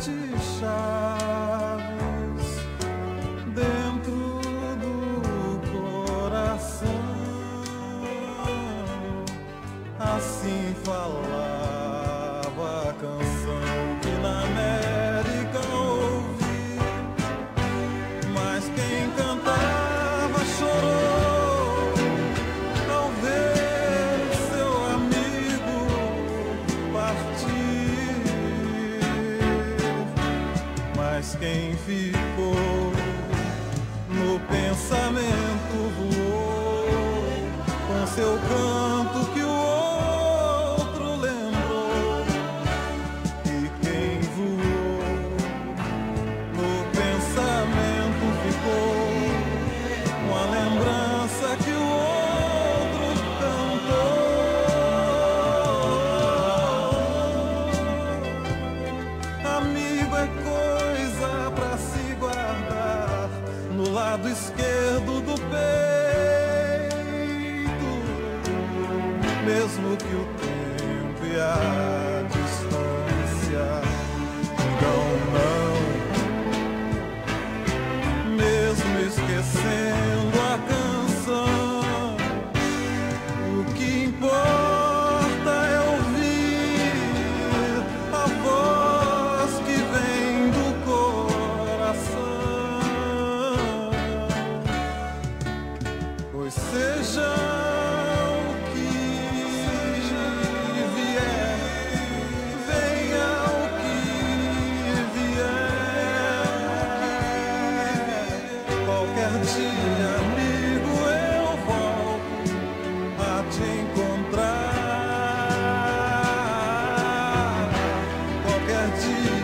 至少。mas quem ficou no pensamento voou com seu canto. esquerdo do peito, mesmo que o tempo e a seja o que vier, venha o que vier, qualquer dia, amigo, eu volto a te encontrar. Qualquer dia.